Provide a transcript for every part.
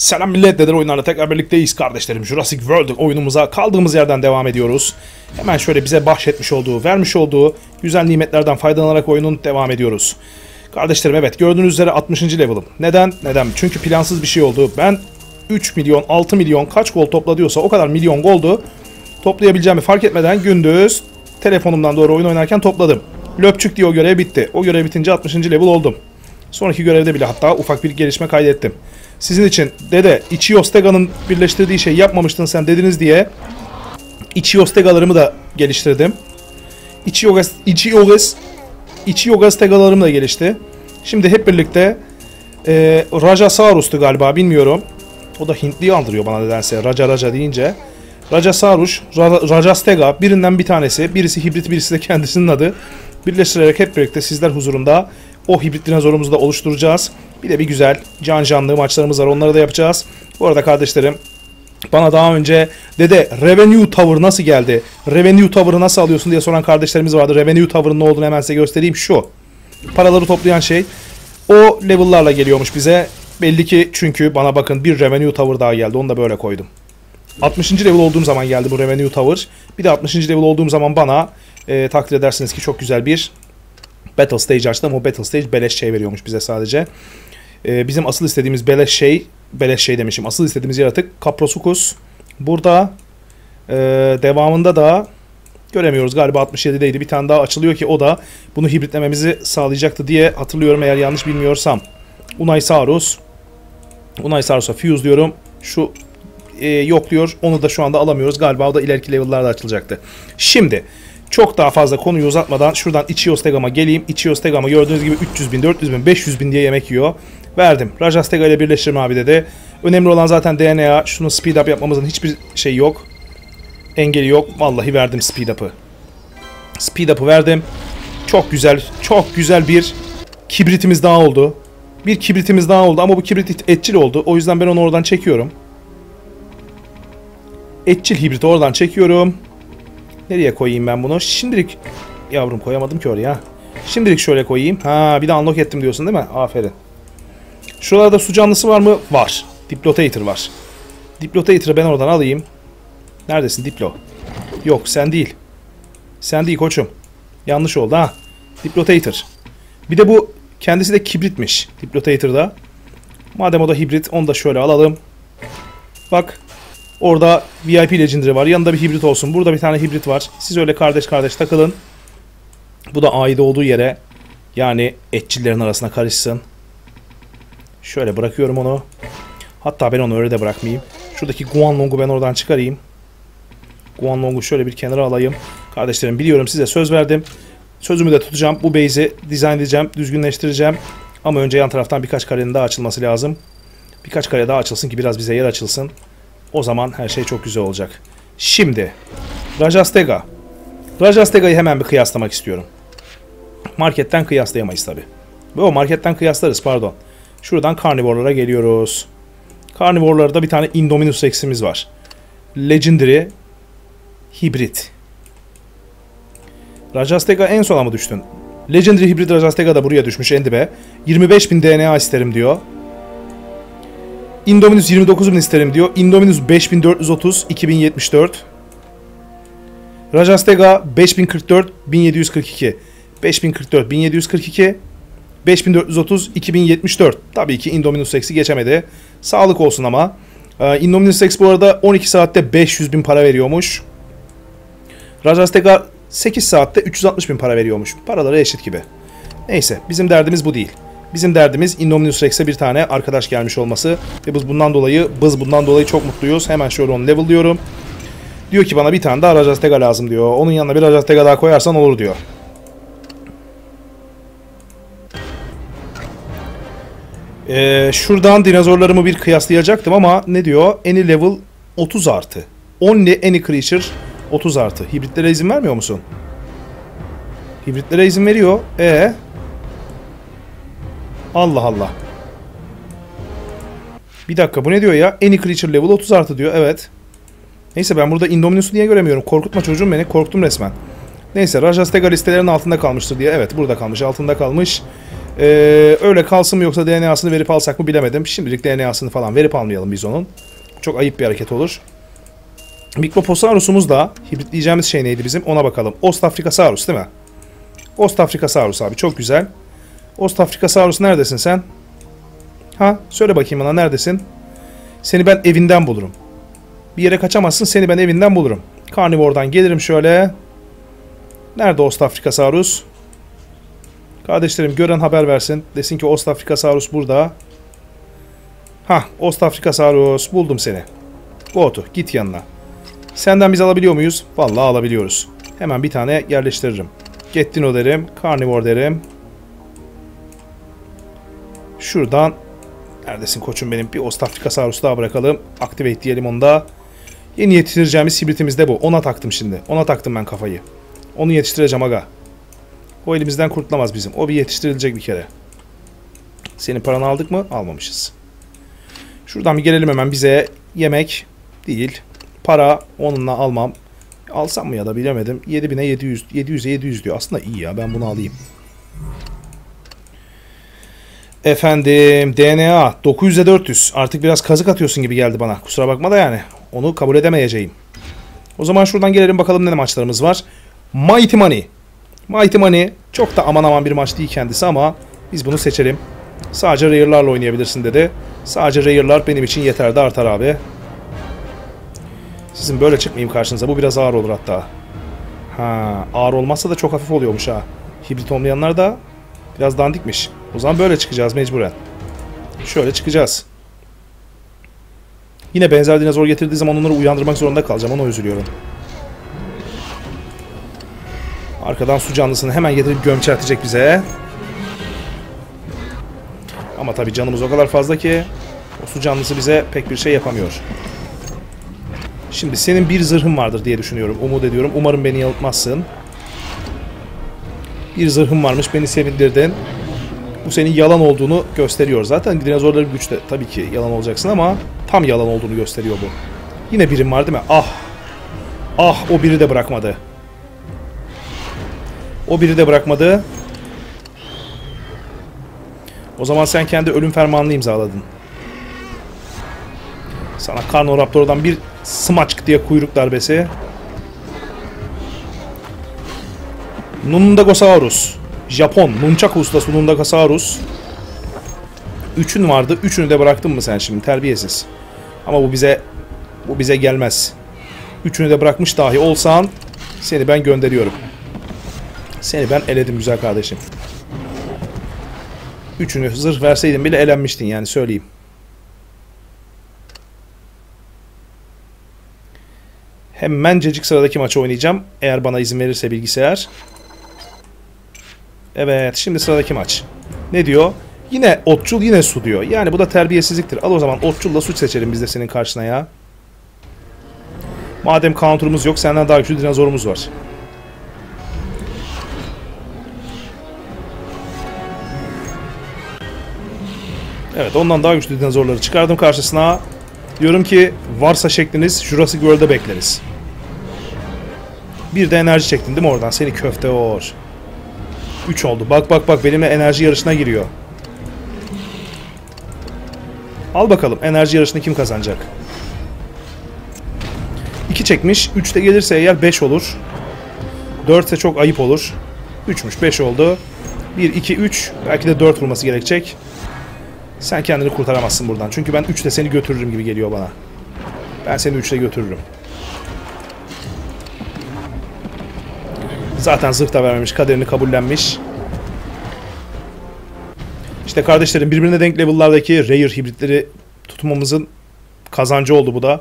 Selam millet neler oyunlarla tekrar birlikteyiz kardeşlerim. Jurassic World oyunumuza kaldığımız yerden devam ediyoruz. Hemen şöyle bize bahşetmiş olduğu, vermiş olduğu güzel nimetlerden faydalanarak oyunun devam ediyoruz. Kardeşlerim evet gördüğünüz üzere 60. level'ım. Neden? Neden? Çünkü plansız bir şey oldu. Ben 3 milyon, 6 milyon kaç gol topla diyorsa o kadar milyon goldu toplayabileceğimi fark etmeden gündüz telefonumdan doğru oyun oynarken topladım. Löpçük diye o görev bitti. O görev bitince 60. level oldum. Sonraki görevde bile hatta ufak bir gelişme kaydettim. Sizin için dede Ichios Tega'nın birleştirdiği şey yapmamıştın sen dediniz diye Ichios Tega'larımı da geliştirdim. Ichios, Ichios, Ichios Tega'larım da gelişti. Şimdi hep birlikte e, Rajasaurus'tu galiba bilmiyorum. O da Hintliyi andırıyor bana nedense Raja Raja deyince. Rajasaurus, Ra Rajastega birinden bir tanesi. Birisi hibrit birisi de kendisinin adı. Birleştirerek hep birlikte sizler huzurunda o hibrit dinozorumuzu da oluşturacağız. Bir de bir güzel can canlı maçlarımız var onları da yapacağız. Bu arada kardeşlerim bana daha önce dede Revenue Tower nasıl geldi? Revenue Tower'ı nasıl alıyorsun diye soran kardeşlerimiz vardı. Revenue Tower'ın ne olduğunu hemen size göstereyim. Şu. Paraları toplayan şey. O level'larla geliyormuş bize. Belli ki çünkü bana bakın bir Revenue Tower daha geldi. Onu da böyle koydum. 60. level olduğum zaman geldi bu Revenue Tower. Bir de 60. level olduğum zaman bana e, takdir edersiniz ki çok güzel bir Battle Stage açtı ama Battle Stage beleş şey veriyormuş bize sadece. E, bizim asıl istediğimiz beleş şey, beleş şey demişim. Asıl istediğimiz yaratık Caprosuchus. Burada e, devamında da göremiyoruz. Galiba 67'deydi. Bir tane daha açılıyor ki o da bunu hibritlememizi sağlayacaktı diye hatırlıyorum eğer yanlış bilmiyorsam. Unaysaurus. Unaysaurus'a fuse diyorum. Şu e, yok diyor. Onu da şu anda alamıyoruz. Galiba o da ileriki level'larda açılacaktı. Şimdi çok daha fazla konuyu uzatmadan şuradan Ichios Tegam'a geleyim. Ichios Tegam'a gördüğünüz gibi 300 bin, 400 bin, 500 bin diye yemek yiyor. Verdim. Rajastega ile birleştirme abi dedi. Önemli olan zaten DNA. Şunu speed up yapmamızın hiçbir şey yok. Engeli yok. Vallahi verdim speed up'ı. Speed up'ı verdim. Çok güzel, çok güzel bir kibritimiz daha oldu. Bir kibritimiz daha oldu ama bu kibrit etçil oldu. O yüzden ben onu oradan çekiyorum. Etçil hibrit oradan çekiyorum. Nereye koyayım ben bunu? Şimdilik yavrum koyamadım ki oraya. Şimdilik şöyle koyayım. Ha bir de unlock ettim diyorsun değil mi? Aferin. Şuralarda su canlısı var mı? Var. Diplotator var. Diplotator'ı ben oradan alayım. Neredesin Diplo? Yok sen değil. Sen değil koçum. Yanlış oldu ha. Diplotator. Bir de bu kendisi de kibritmiş. Diplotator'da. Madem o da hibrit onu da şöyle alalım. Bak Orada VIP Legendary var. Yanında bir hibrit olsun. Burada bir tane hibrit var. Siz öyle kardeş kardeş takılın. Bu da ait olduğu yere yani etçillerin arasına karışsın. Şöyle bırakıyorum onu. Hatta ben onu öyle de bırakmayayım. Şuradaki Guanlong'u ben oradan çıkarayım. Guanlong'u şöyle bir kenara alayım. Kardeşlerim biliyorum size söz verdim. Sözümü de tutacağım. Bu base'i dizayn edeceğim, düzgünleştireceğim. Ama önce yan taraftan birkaç karenin daha açılması lazım. Birkaç kare daha açılsın ki biraz bize yer açılsın. O zaman her şey çok güzel olacak. Şimdi Rajastega. Rajastega'yı hemen bir kıyaslamak istiyorum. Marketten kıyaslayamayız tabi. Ve o marketten kıyaslarız pardon. Şuradan karnivorlara geliyoruz. Karnivorlarda bir tane Indominus Rex'imiz var. Legendary Hibrit. Rajastega en sona mı düştün? Legendary Hibrit Rajastega da buraya düşmüş Endibe. 25.000 DNA isterim diyor. Indominus 29.000 isterim diyor. Indominus 5430 2074. Rajastega 5044 1742. 5044 1742. 5430 2074. Tabii ki Indominus Rex'i geçemedi. Sağlık olsun ama. Ee, Indominus Rex bu arada 12 saatte 500 bin para veriyormuş. Rajastega 8 saatte 360 bin para veriyormuş. Paraları eşit gibi. Neyse bizim derdimiz bu değil. Bizim derdimiz Indominus Rex'e bir tane arkadaş gelmiş olması. Ve biz bundan dolayı, biz bundan dolayı çok mutluyuz. Hemen şöyle onu level diyorum. Diyor ki bana bir tane daha Rajastega lazım diyor. Onun yanına bir Rajastega daha koyarsan olur diyor. Ee, şuradan dinozorlarımı bir kıyaslayacaktım ama ne diyor? Any level 30 artı. Only any creature 30 artı. Hibritlere izin vermiyor musun? Hibritlere izin veriyor. E ee? Allah Allah. Bir dakika bu ne diyor ya? Any creature level 30 artı diyor. Evet. Neyse ben burada Indominus'u niye göremiyorum? Korkutma çocuğum beni. Korktum resmen. Neyse Rajastega listelerin altında kalmıştır diye. Evet burada kalmış. Altında kalmış. Ee, öyle kalsın mı yoksa DNA'sını verip alsak mı bilemedim. Şimdilik DNA'sını falan verip almayalım biz onun. Çok ayıp bir hareket olur. Mikroposaurus'umuz da hibritleyeceğimiz şey neydi bizim ona bakalım. Ostafrikasaurus değil mi? Ostafrikasaurus abi çok güzel. Ostafrikasaurus neredesin sen? Ha söyle bakayım bana neredesin? Seni ben evinden bulurum. Bir yere kaçamazsın seni ben evinden bulurum. Karnivor'dan gelirim şöyle. Nerede Ostafrikasaurus? Kardeşlerim gören haber versin. Desin ki Ostafrikasaurus burada. Ha Ostafrikasaurus buldum seni. Gotu git yanına. Senden biz alabiliyor muyuz? Vallahi alabiliyoruz. Hemen bir tane yerleştiririm. Gettino derim. Carnivore derim. Şuradan Neredesin koçum benim? Bir Ostafrikasaurus daha bırakalım. Activate diyelim onu da. Yeni yetiştireceğimiz hibritimiz de bu. Ona taktım şimdi. Ona taktım ben kafayı. Onu yetiştireceğim aga. O elimizden kurtulamaz bizim. O bir yetiştirilecek bir kere. Senin paranı aldık mı? Almamışız. Şuradan bir gelelim hemen bize. Yemek değil. Para onunla almam. Alsam mı ya da bilemedim. 7000'e 700. 700'e 700 diyor. Aslında iyi ya ben bunu alayım. Efendim DNA 900'e 400. Artık biraz kazık atıyorsun gibi geldi bana. Kusura bakma da yani. Onu kabul edemeyeceğim. O zaman şuradan gelelim bakalım ne maçlarımız var. Mighty Money. Mighty Money çok da aman aman bir maç değil kendisi ama biz bunu seçelim. Sadece Rare'larla oynayabilirsin dedi. Sadece Rare'lar benim için yeter de artar abi. Sizin böyle çıkmayayım karşınıza. Bu biraz ağır olur hatta. Ha, ağır olmazsa da çok hafif oluyormuş ha. Hibrit olmayanlar da biraz dandikmiş. O zaman böyle çıkacağız mecburen. Şöyle çıkacağız. Yine benzer dinozor getirdiği zaman onları uyandırmak zorunda kalacağım. Ona üzülüyorum. Arkadan su canlısını hemen getirip gömçertecek bize. Ama tabii canımız o kadar fazla ki o su canlısı bize pek bir şey yapamıyor. Şimdi senin bir zırhın vardır diye düşünüyorum. Umut ediyorum. Umarım beni yanıltmazsın. Bir zırhın varmış. Beni sevindirdin. Bu senin yalan olduğunu gösteriyor. Zaten dinozorların güçte tabii ki yalan olacaksın ama tam yalan olduğunu gösteriyor bu. Yine birim var değil mi? Ah. Ah o biri de bırakmadı. O biri de bırakmadı. O zaman sen kendi ölüm fermanını imzaladın. Sana Carnoraptor'dan bir smaçk diye kuyruk darbesi. Nundagosaurus. Japon. Nunchaku ustası Nundagosaurus. Üçün vardı. Üçünü de bıraktın mı sen şimdi? Terbiyesiz. Ama bu bize bu bize gelmez. Üçünü de bırakmış dahi olsan seni ben gönderiyorum. Seni ben eledim güzel kardeşim. Üçünü zırh verseydin bile elenmiştin yani söyleyeyim. Hemencecik sıradaki maçı oynayacağım. Eğer bana izin verirse bilgisayar. Evet şimdi sıradaki maç. Ne diyor? Yine otçul yine su diyor. Yani bu da terbiyesizliktir. Al o zaman otçulla suç seçelim biz de senin karşına ya. Madem counter'ımız yok senden daha güçlü dinozorumuz var. Evet ondan daha güçlü dinozorları çıkardım karşısına. Diyorum ki varsa şekliniz Jurassic World'e bekleriz. Bir de enerji çektin değil mi oradan? Seni köfte or. 3 oldu. Bak bak bak benimle enerji yarışına giriyor. Al bakalım enerji yarışını kim kazanacak? 2 çekmiş. 3 de gelirse eğer 5 olur. 4 ise çok ayıp olur. 3'müş 5 oldu. 1, 2, 3. Belki de 4 vurması gerekecek. Sen kendini kurtaramazsın buradan. Çünkü ben 3'te seni götürürüm gibi geliyor bana. Ben seni 3'te götürürüm. Zaten zırh da vermemiş. Kaderini kabullenmiş. İşte kardeşlerim birbirine denk level'lardaki Rare hibritleri tutmamızın kazancı oldu bu da.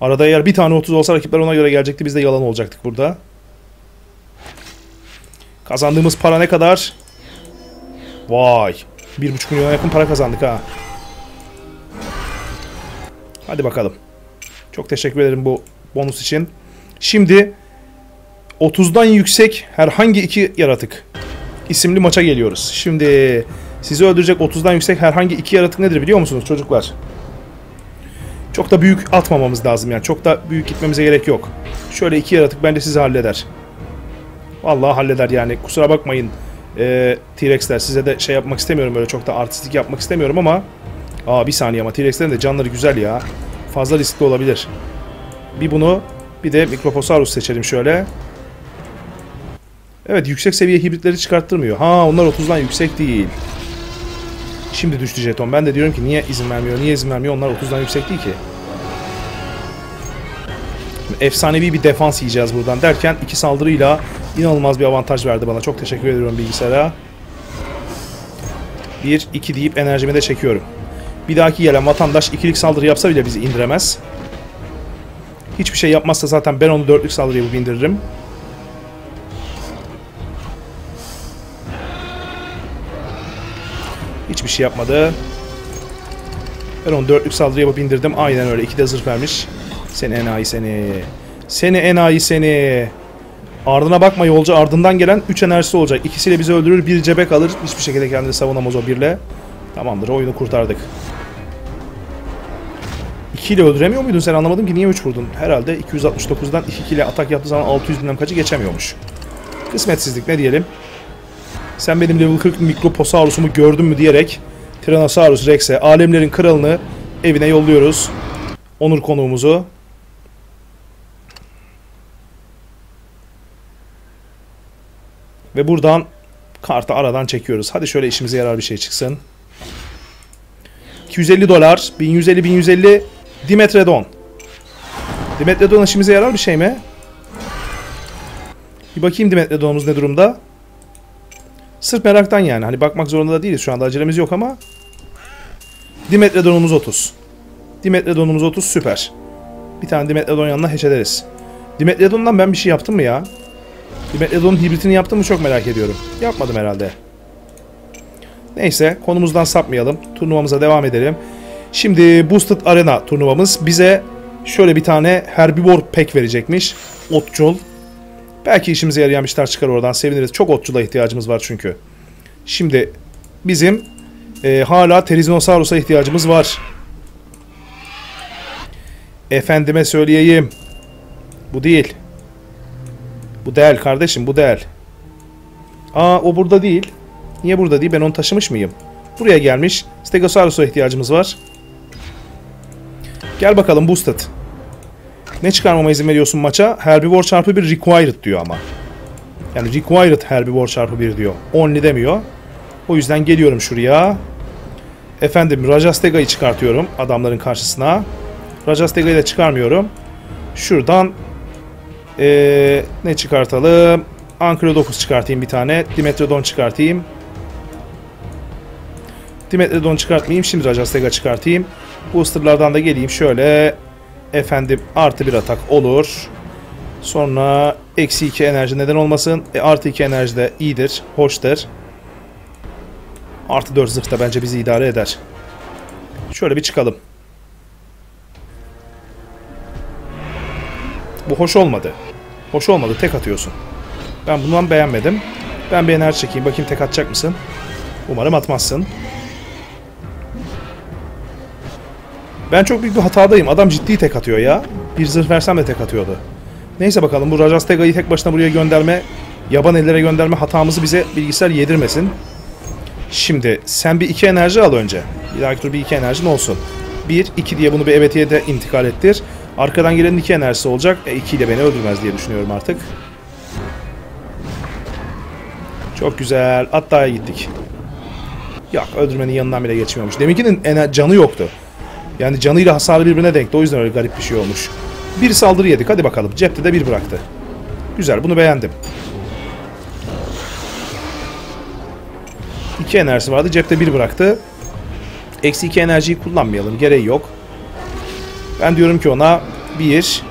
Arada eğer bir tane 30 olsa rakipler ona göre gelecekti. Biz de yalan olacaktık burada. Kazandığımız para ne kadar? Vay. 1,5 milyona yakın para kazandık ha. Hadi bakalım. Çok teşekkür ederim bu bonus için. Şimdi 30'dan yüksek herhangi iki yaratık isimli maça geliyoruz. Şimdi sizi öldürecek 30'dan yüksek herhangi iki yaratık nedir biliyor musunuz çocuklar? Çok da büyük atmamamız lazım yani. Çok da büyük gitmemize gerek yok. Şöyle iki yaratık bence sizi halleder. Vallahi halleder yani. Kusura bakmayın. Ee, T-Rex'ler size de şey yapmak istemiyorum böyle çok da artistik yapmak istemiyorum ama Aa bir saniye ama T-Rex'lerin de canları güzel ya. Fazla riskli olabilir. Bir bunu bir de Microposaurus seçelim şöyle. Evet yüksek seviye hibritleri çıkarttırmıyor. Ha onlar 30'dan yüksek değil. Şimdi düştü jeton. Ben de diyorum ki niye izin vermiyor, niye izin vermiyor? Onlar 30'dan yüksek değil ki. Efsanevi bir defans yiyeceğiz buradan derken iki saldırıyla inanılmaz bir avantaj verdi bana. Çok teşekkür ediyorum bilgisayara. 1, 2 deyip enerjimi de çekiyorum. Bir dahaki gelen vatandaş ikilik saldırı yapsa bile bizi indiremez. Hiçbir şey yapmazsa zaten ben onu dörtlük saldırı yapıp indiririm. Hiçbir şey yapmadı. Ben onu dörtlük saldırı yapıp indirdim. Aynen öyle. İki de zırh vermiş. Seni enayi seni. Seni enayi seni. Ardına bakma yolcu ardından gelen 3 enerjisi olacak. İkisiyle bizi öldürür, bir cebe kalır. Hiçbir şekilde kendini savunamaz o birle. Tamamdır oyunu kurtardık. 2 ile öldüremiyor muydun sen anlamadım ki niye 3 vurdun? Herhalde 269'dan 2 ile atak yaptığı zaman 600 bilmem kaçı geçemiyormuş. Kısmetsizlik ne diyelim. Sen benim level 40 mikroposaurus'umu gördün mü diyerek Tyrannosaurus Rex'e alemlerin kralını evine yolluyoruz. Onur konuğumuzu. Ve buradan kartı aradan çekiyoruz. Hadi şöyle işimize yarar bir şey çıksın. 250 dolar, 1150 1150 Dimetredon. Dimetredon işimize yarar bir şey mi? Bir bakayım Dimetredon'umuz ne durumda? Sırf meraktan yani. Hani bakmak zorunda da değiliz. Şu anda acelemiz yok ama. Dimetredon'umuz 30. Dimetredon'umuz 30 süper. Bir tane Dimetredon yanına heç ederiz. Dimetredon'dan ben bir şey yaptım mı ya? Dimetredon'un hibritini yaptım mı çok merak ediyorum. Yapmadım herhalde. Neyse konumuzdan sapmayalım. Turnuvamıza devam edelim. Şimdi Boosted Arena turnuvamız bize şöyle bir tane Herbivore Pack verecekmiş. Otçul. Belki işimize yarayan bir çıkar oradan seviniriz. Çok otçula ihtiyacımız var çünkü. Şimdi bizim e, hala Terizinosaurus'a ihtiyacımız var. Efendime söyleyeyim. Bu değil. Bu değil kardeşim bu değil. Aa o burada değil. Niye burada değil? Ben onu taşımış mıyım? Buraya gelmiş. Stegosaurus'a ihtiyacımız var. Gel bakalım boosted. Ne çıkarmama izin veriyorsun maça? Herbivore çarpı 1 required diyor ama. Yani required herbivore çarpı 1 diyor. Only demiyor. O yüzden geliyorum şuraya. Efendim Rajastega'yı çıkartıyorum adamların karşısına. Rajastega'yı da çıkarmıyorum. Şuradan ee, ne çıkartalım? Ankylodocus çıkartayım bir tane. Dimetrodon çıkartayım. Dimetrodon çıkartmayayım. Şimdi Rajastega çıkartayım. Boosterlardan da geleyim. Şöyle efendim artı bir atak olur. Sonra eksi 2 enerji neden olmasın. E, artı 2 enerji de iyidir. Hoştur. Artı 4 zırh da bence bizi idare eder. Şöyle bir çıkalım. Bu hoş olmadı. Hoş olmadı. Tek atıyorsun. Ben bundan beğenmedim. Ben bir enerji çekeyim. Bakayım tek atacak mısın? Umarım atmazsın. Ben çok büyük bir hatadayım. Adam ciddi tek atıyor ya. Bir zırh versem de tek atıyordu. Neyse bakalım bu Rajastega'yı tek başına buraya gönderme, yaban ellere gönderme hatamızı bize bilgisayar yedirmesin. Şimdi sen bir iki enerji al önce. Bir dahaki tur bir iki enerjin olsun. Bir, iki diye bunu bir evetiye de intikal ettir. Arkadan gelen iki enerjisi olacak. E, iki ile beni öldürmez diye düşünüyorum artık. Çok güzel. Hatta gittik. Yok öldürmenin yanından bile geçmiyormuş. Deminkinin canı yoktu. Yani canıyla hasarı birbirine denkti. O yüzden öyle garip bir şey olmuş. Bir saldırı yedik. Hadi bakalım. Cepte de bir bıraktı. Güzel. Bunu beğendim. İki enerjisi vardı. Cepte bir bıraktı. Eksi iki enerjiyi kullanmayalım. Gereği yok. Ben diyorum ki ona bir,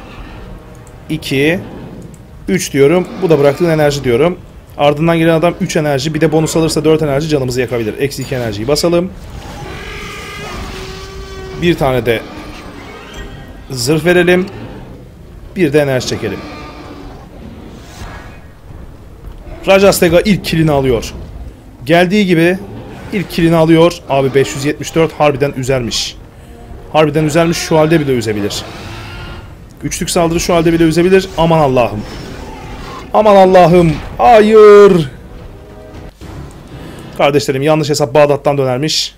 iki, üç diyorum. Bu da bıraktığın enerji diyorum. Ardından gelen adam 3 enerji. Bir de bonus alırsa 4 enerji canımızı yakabilir. Eksi 2 enerjiyi basalım. Bir tane de zırh verelim. Bir de enerji çekelim. Rajastega ilk kilini alıyor. Geldiği gibi ilk kilini alıyor. Abi 574 harbiden üzermiş. Harbiden üzermiş şu halde bile üzebilir. Üçlük saldırı şu halde bile üzebilir. Aman Allah'ım. Aman Allah'ım. Hayır. Kardeşlerim yanlış hesap Bağdat'tan dönermiş.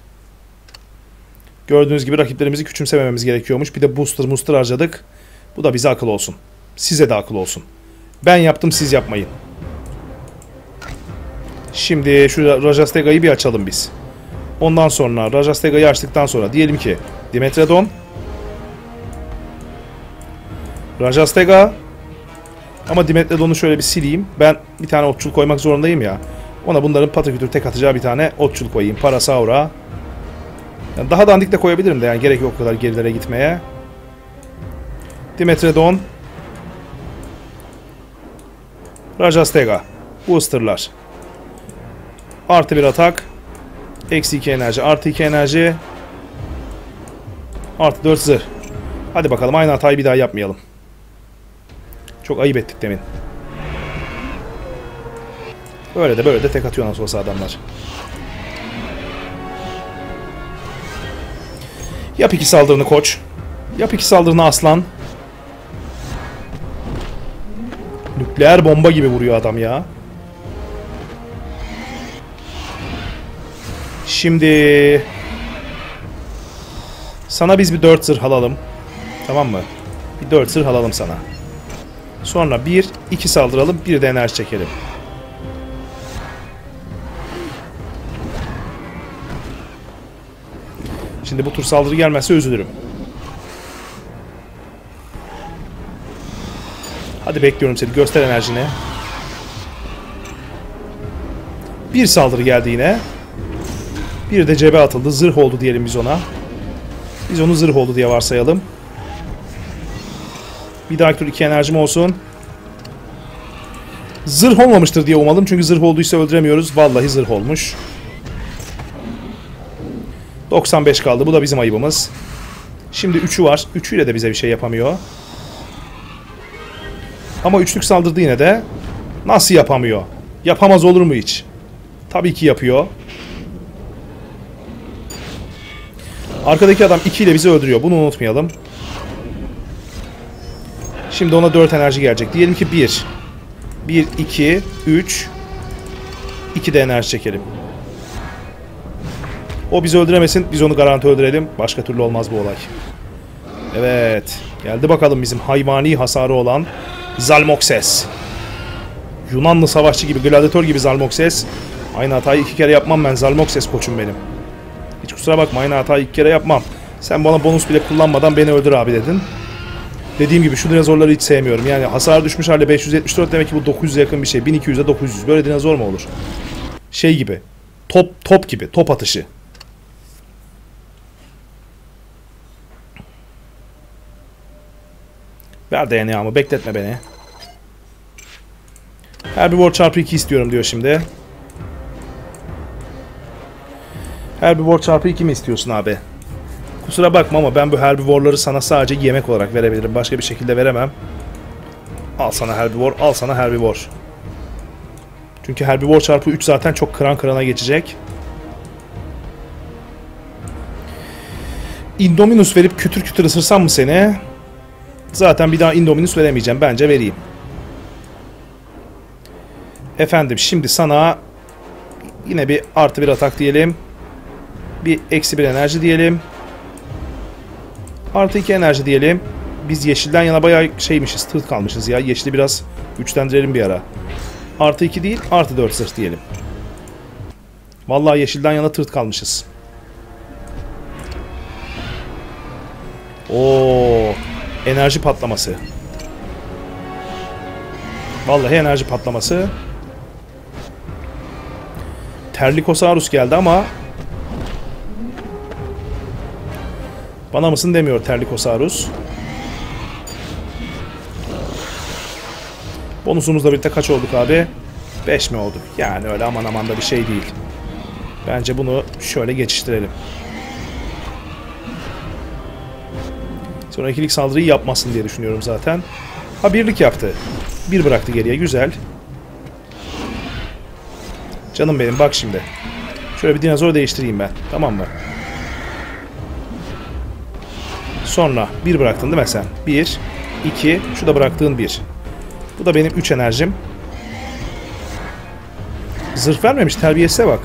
Gördüğünüz gibi rakiplerimizi küçümsemememiz gerekiyormuş. Bir de booster booster harcadık. Bu da bize akıl olsun. Size de akıl olsun. Ben yaptım siz yapmayın. Şimdi şu Rajastega'yı bir açalım biz. Ondan sonra Rajastega'yı açtıktan sonra diyelim ki Dimetredon Rajastega ama Dimetredon'u şöyle bir sileyim. Ben bir tane otçul koymak zorundayım ya. Ona bunların patakütür tek atacağı bir tane otçul koyayım. Parasaura. Yani daha dandik de koyabilirim de yani gerek yok o kadar gerilere gitmeye. Dimetredon. Rajastega. Boosterlar. Artı bir atak. Eksi 2 enerji. Artı 2 enerji. Artı 4 zırh. Hadi bakalım aynı hatayı bir daha yapmayalım. Çok ayıp ettik demin. Öyle de böyle de tek atıyor nasıl olsa adamlar. Yap iki saldırını koç. Yap iki saldırını aslan. Nükleer bomba gibi vuruyor adam ya. Şimdi sana biz bir 4 zırh alalım. Tamam mı? Bir 4 zırh alalım sana. Sonra 1 2 saldıralım, bir de enerji çekelim. Şimdi bu tur saldırı gelmezse üzülürüm. Hadi bekliyorum seni. Göster enerjini. Bir saldırı geldi yine. Bir de cebe atıldı. Zırh oldu diyelim biz ona. Biz onu zırh oldu diye varsayalım. Bir dahaki tur iki enerjim olsun. Zırh olmamıştır diye umalım. Çünkü zırh olduysa öldüremiyoruz. Vallahi zırh olmuş. 95 kaldı. Bu da bizim ayıbımız. Şimdi 3'ü var. 3'üyle de bize bir şey yapamıyor. Ama üçlük saldırdı yine de. Nasıl yapamıyor? Yapamaz olur mu hiç? Tabii ki yapıyor. Arkadaki adam 2 ile bizi öldürüyor. Bunu unutmayalım. Şimdi ona 4 enerji gelecek. Diyelim ki 1. 1, 2, 3. 2 de enerji çekelim. O bizi öldüremesin. Biz onu garanti öldürelim. Başka türlü olmaz bu olay. Evet. Geldi bakalım bizim hayvani hasarı olan Zalmoxes. Yunanlı savaşçı gibi, gladyatör gibi Zalmoxes. Aynı hatayı iki kere yapmam ben Zalmoxes koçum benim. Hiç kusura bakma aynı hatayı iki kere yapmam. Sen bana bonus bile kullanmadan beni öldür abi dedin. Dediğim gibi şu dinozorları hiç sevmiyorum. Yani hasar düşmüş halde 574 demek ki bu 900'e yakın bir şey. 1200'e 900. Böyle dinozor mu olur? Şey gibi. Top top gibi. Top atışı. Ver DNA'mı bekletme beni. Herbivore çarpı 2 istiyorum diyor şimdi. Herbivore çarpı 2 mi istiyorsun abi? Kusura bakma ama ben bu herbivore'ları sana sadece yemek olarak verebilirim. Başka bir şekilde veremem. Al sana herbivore, al sana herbivore. Çünkü herbivore çarpı 3 zaten çok kıran kırana geçecek. Indominus verip kütür kütür ısırsam mı seni? Zaten bir daha Indominus veremeyeceğim. Bence vereyim. Efendim şimdi sana yine bir artı bir atak diyelim. Bir eksi bir enerji diyelim. Artı iki enerji diyelim. Biz yeşilden yana bayağı şeymişiz, tırt kalmışız ya. Yeşili biraz güçlendirelim bir ara. Artı iki değil, artı dört zırh diyelim. Vallahi yeşilden yana tırt kalmışız. Oo, enerji patlaması. Vallahi enerji patlaması. Terlikosaurus geldi ama Bana mısın demiyor Terlikosaurus. Bonusumuzla birlikte kaç olduk abi? 5 mi olduk? Yani öyle aman aman da bir şey değil. Bence bunu şöyle geçiştirelim. Sonra ikilik saldırıyı yapmasın diye düşünüyorum zaten. Ha birlik yaptı. Bir bıraktı geriye. Güzel. Canım benim bak şimdi. Şöyle bir dinozor değiştireyim ben. Tamam mı? Sonra bir bıraktın değil mi sen? Bir, iki, şu da bıraktığın bir. Bu da benim üç enerjim. Zırh vermemiş terbiyesize bak.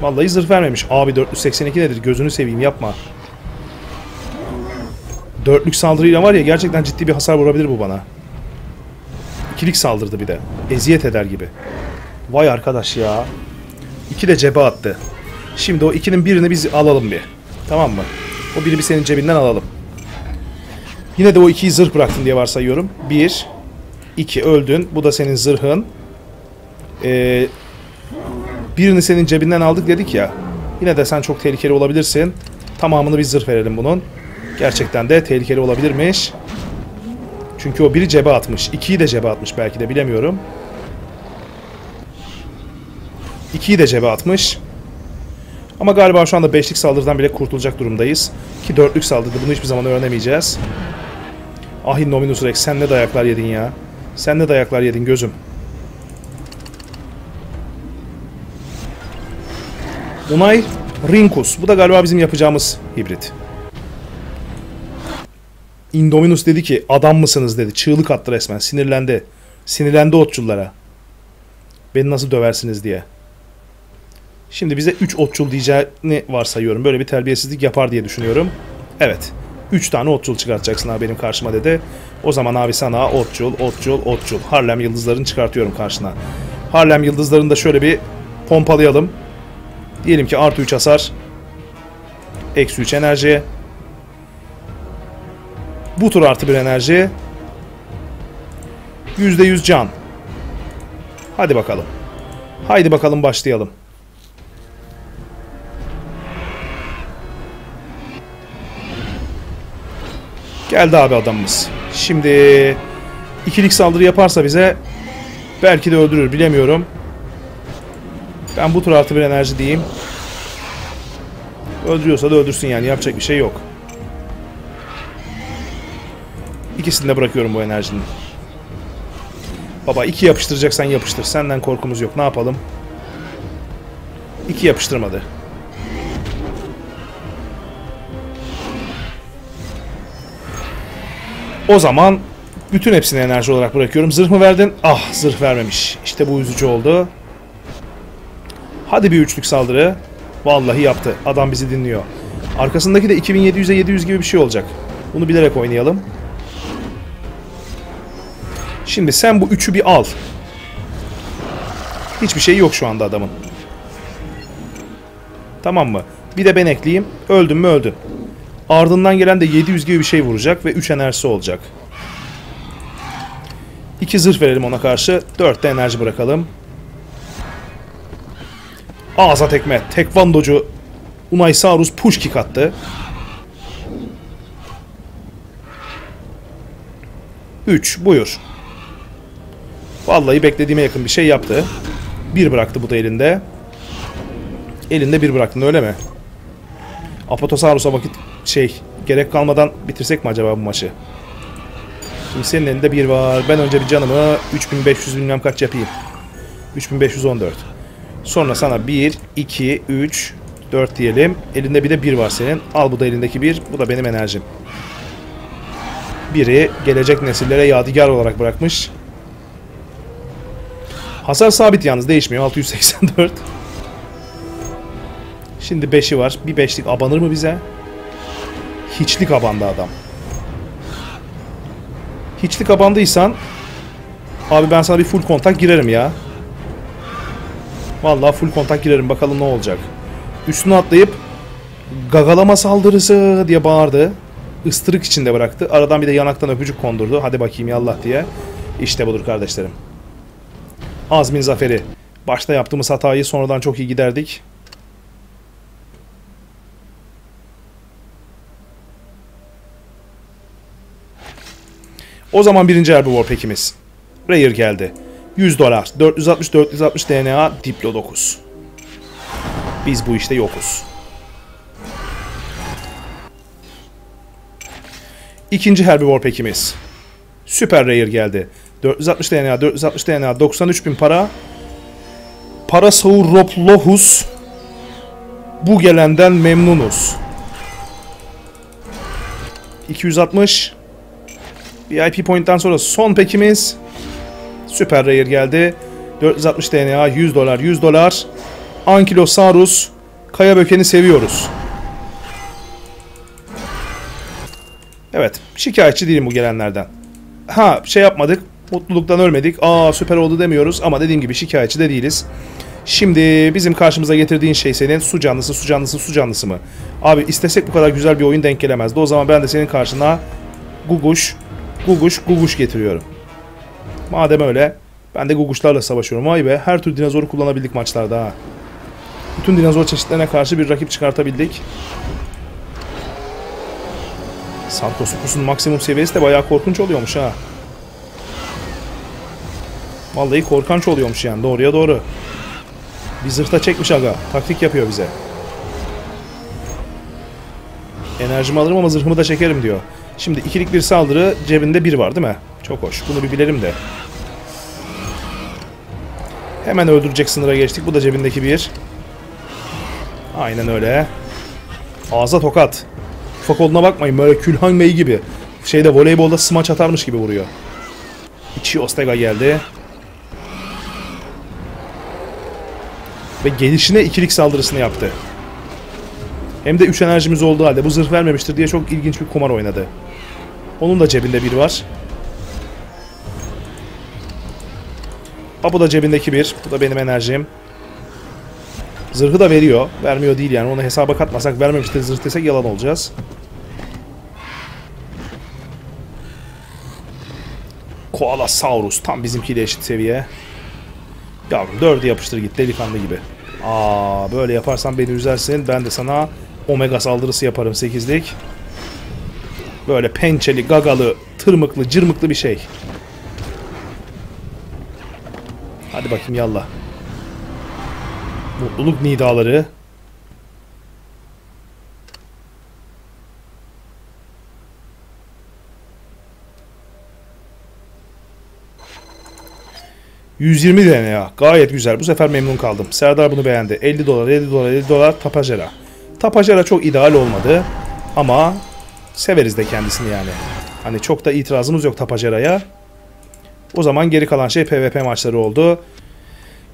Vallahi zırh vermemiş. Abi 482 nedir? Gözünü seveyim yapma. Dörtlük saldırıyla var ya gerçekten ciddi bir hasar vurabilir bu bana. İkilik saldırdı bir de. Eziyet eder gibi. Vay arkadaş ya. İki de cebe attı. Şimdi o ikinin birini biz alalım bir. Tamam mı? O biri bir senin cebinden alalım. Yine de o ikiyi zırh bıraktın diye varsayıyorum. Bir. iki öldün. Bu da senin zırhın. Ee, birini senin cebinden aldık dedik ya. Yine de sen çok tehlikeli olabilirsin. Tamamını bir zırh verelim bunun. Gerçekten de tehlikeli olabilirmiş. Çünkü o biri cebe atmış. İkiyi de cebe atmış belki de bilemiyorum. İkiyi de cebe atmış. Ama galiba şu anda beşlik saldırıdan bile kurtulacak durumdayız. Ki dörtlük saldırdı. Bunu hiçbir zaman öğrenemeyeceğiz. Ahi Nominus Rex sen ne dayaklar yedin ya. Sen ne dayaklar yedin gözüm. Unay Rinkus. Bu da galiba bizim yapacağımız hibrit. Indominus dedi ki adam mısınız dedi. Çığlık attı resmen. Sinirlendi. Sinirlendi otçullara. Beni nasıl döversiniz diye. Şimdi bize 3 otçul diyeceğini varsayıyorum. Böyle bir terbiyesizlik yapar diye düşünüyorum. Evet. 3 tane otçul çıkartacaksın abi benim karşıma dedi. O zaman abi sana otçul, otçul, otçul. Harlem yıldızlarını çıkartıyorum karşına. Harlem yıldızlarını da şöyle bir pompalayalım. Diyelim ki artı 3 hasar. Eksi 3 enerji. Bu tur artı bir enerji. %100 can. Hadi bakalım. Haydi bakalım başlayalım. Geldi abi adamımız. Şimdi ikilik saldırı yaparsa bize belki de öldürür bilemiyorum. Ben bu tur artı bir enerji diyeyim. Öldürüyorsa da öldürsün yani yapacak bir şey yok. İkisini de bırakıyorum bu enerjinin. Baba iki yapıştıracaksan yapıştır. Senden korkumuz yok. Ne yapalım? İki yapıştırmadı. O zaman bütün hepsini enerji olarak bırakıyorum. Zırh mı verdin? Ah zırh vermemiş. İşte bu üzücü oldu. Hadi bir üçlük saldırı. Vallahi yaptı. Adam bizi dinliyor. Arkasındaki de 2700'e 700 gibi bir şey olacak. Bunu bilerek oynayalım. Şimdi sen bu üçü bir al. Hiçbir şey yok şu anda adamın. Tamam mı? Bir de ben ekleyeyim. Öldün mü öldün. Ardından gelen de 700 gibi bir şey vuracak ve 3 enerjisi olacak. 2 zırh verelim ona karşı. 4 de enerji bırakalım. Ağza tekme. Tekvandocu Unai Saurus push kick attı. 3 buyur. Vallahi beklediğime yakın bir şey yaptı. Bir bıraktı bu da elinde. Elinde bir bıraktın öyle mi? Apatosaurus'a vakit şey gerek kalmadan bitirsek mi acaba bu maçı? Şimdi senin elinde bir var. Ben önce bir canımı 3500 bilmem kaç yapayım. 3514. Sonra sana 1, 2, 3, 4 diyelim. Elinde bir de 1 var senin. Al bu da elindeki 1. Bu da benim enerjim. Biri gelecek nesillere yadigar olarak bırakmış. Hasar sabit yalnız değişmiyor. 684. Şimdi 5'i var. Bir 5'lik abanır mı bize? Hiçlik abandı adam. Hiçlik abandıysan abi ben sana bir full kontak girerim ya. Vallahi full kontak girerim bakalım ne olacak. Üstüne atlayıp gagalama saldırısı diye bağırdı. Istırık içinde bıraktı. Aradan bir de yanaktan öpücük kondurdu. Hadi bakayım yallah diye. İşte budur kardeşlerim. Azmin zaferi. Başta yaptığımız hatayı sonradan çok iyi giderdik. O zaman birinci herbivore pekimiz. Rare geldi. 100 dolar. 460 460 DNA Diplo 9. Biz bu işte yokuz. İkinci herbivore pekimiz. Süper Rare geldi. 460 DNA, 460 DNA, 93 bin para. Parasaurolophus. Bu gelenden memnunuz. 260. VIP point'ten sonra son pekimiz. Süper Rare geldi. 460 DNA, 100 dolar, 100 dolar. Ankylosaurus. Kaya Böken'i seviyoruz. Evet. Şikayetçi değilim bu gelenlerden. Ha şey yapmadık. Mutluluktan ölmedik. Aa süper oldu demiyoruz ama dediğim gibi şikayetçi de değiliz. Şimdi bizim karşımıza getirdiğin şey senin su canlısı, su canlısı, su canlısı mı? Abi istesek bu kadar güzel bir oyun denk gelemezdi. O zaman ben de senin karşına Guguş, Guguş, Guguş getiriyorum. Madem öyle ben de Guguşlarla savaşıyorum. Vay be her tür dinozoru kullanabildik maçlarda ha. Bütün dinozor çeşitlerine karşı bir rakip çıkartabildik. Sarkosopus'un maksimum seviyesi de bayağı korkunç oluyormuş ha. Vallahi korkanç oluyormuş yani doğruya doğru. Bir zırhta çekmiş aga. Taktik yapıyor bize. Enerjimi alırım ama zırhımı da çekerim diyor. Şimdi ikilik bir saldırı cebinde bir var değil mi? Çok hoş. Bunu bir bilelim de. Hemen öldürecek sınıra geçtik. Bu da cebindeki bir. Aynen öyle. Ağza tokat. Ufak olduğuna bakmayın. Böyle Külhan Bey gibi. Şeyde voleybolda smaç atarmış gibi vuruyor. İçi Ostega geldi. Ve gelişine ikilik saldırısını yaptı. Hem de 3 enerjimiz olduğu halde bu zırh vermemiştir diye çok ilginç bir kumar oynadı. Onun da cebinde bir var. Ha bu da cebindeki bir. Bu da benim enerjim. Zırhı da veriyor. Vermiyor değil yani. Onu hesaba katmasak vermemiştir zırh desek yalan olacağız. Koala Saurus tam bizimkiyle eşit seviye. Yavrum dördü yapıştır git delikanlı gibi. Aa böyle yaparsan beni üzersin. Ben de sana omega saldırısı yaparım 8'lik. Böyle pençeli, gagalı, tırmıklı, cırmıklı bir şey. Hadi bakayım yallah. Mutluluk nidaları. ...120 DNA. Gayet güzel. Bu sefer memnun kaldım. Serdar bunu beğendi. 50 dolar, 50 dolar, 50 dolar Tapajera. Tapajera çok ideal olmadı. Ama severiz de kendisini yani. Hani çok da itirazımız yok Tapajera'ya. O zaman geri kalan şey PvP maçları oldu.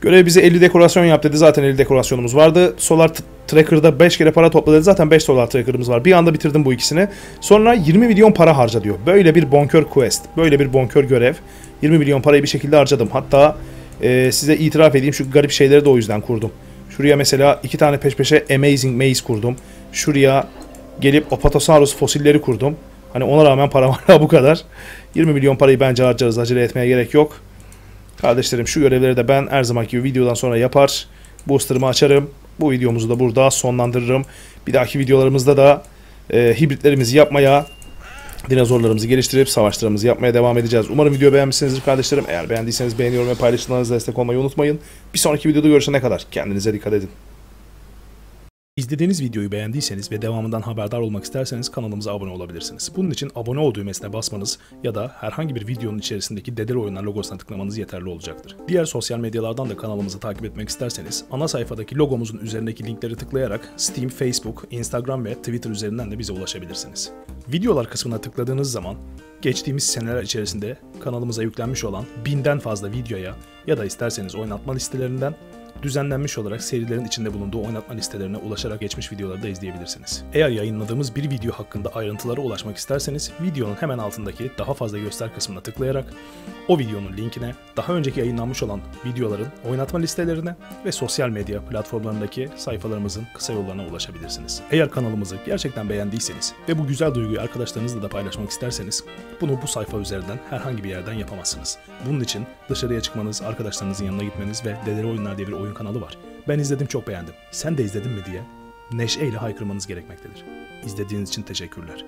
Görev bize 50 dekorasyon yap dedi. Zaten 50 dekorasyonumuz vardı. Solar Tracker'da 5 kere para topladı. Zaten 5 Solar Tracker'ımız var. Bir anda bitirdim bu ikisini. Sonra 20 milyon para harca diyor. Böyle bir bonkör quest. Böyle bir bonkör görev. 20 milyon parayı bir şekilde harcadım. Hatta e, size itiraf edeyim şu garip şeyleri de o yüzden kurdum. Şuraya mesela iki tane peş peşe Amazing Maze kurdum. Şuraya gelip Opatosaurus fosilleri kurdum. Hani ona rağmen para var bu kadar. 20 milyon parayı bence harcarız. Acele etmeye gerek yok. Kardeşlerim şu görevleri de ben her zamanki gibi videodan sonra yapar. Booster'ımı açarım. Bu videomuzu da burada sonlandırırım. Bir dahaki videolarımızda da e, hibritlerimizi yapmaya, dinozorlarımızı geliştirip savaşlarımızı yapmaya devam edeceğiz. Umarım video beğenmişsinizdir kardeşlerim. Eğer beğendiyseniz beğeniyorum ve paylaşımlarınızla destek olmayı unutmayın. Bir sonraki videoda görüşene kadar kendinize dikkat edin. İzlediğiniz videoyu beğendiyseniz ve devamından haberdar olmak isterseniz kanalımıza abone olabilirsiniz. Bunun için abone ol düğmesine basmanız ya da herhangi bir videonun içerisindeki Dedel Oyunlar logosuna tıklamanız yeterli olacaktır. Diğer sosyal medyalardan da kanalımızı takip etmek isterseniz ana sayfadaki logomuzun üzerindeki linkleri tıklayarak Steam, Facebook, Instagram ve Twitter üzerinden de bize ulaşabilirsiniz. Videolar kısmına tıkladığınız zaman geçtiğimiz seneler içerisinde kanalımıza yüklenmiş olan binden fazla videoya ya da isterseniz oynatma listelerinden düzenlenmiş olarak serilerin içinde bulunduğu oynatma listelerine ulaşarak geçmiş videoları da izleyebilirsiniz. Eğer yayınladığımız bir video hakkında ayrıntılara ulaşmak isterseniz videonun hemen altındaki daha fazla göster kısmına tıklayarak o videonun linkine, daha önceki yayınlanmış olan videoların oynatma listelerine ve sosyal medya platformlarındaki sayfalarımızın kısa yollarına ulaşabilirsiniz. Eğer kanalımızı gerçekten beğendiyseniz ve bu güzel duyguyu arkadaşlarınızla da paylaşmak isterseniz bunu bu sayfa üzerinden herhangi bir yerden yapamazsınız. Bunun için dışarıya çıkmanız, arkadaşlarınızın yanına gitmeniz ve Dedeli Oyunlar diye bir oyun kanalı var. Ben izledim çok beğendim. Sen de izledin mi diye neşeyle haykırmanız gerekmektedir. İzlediğiniz için teşekkürler.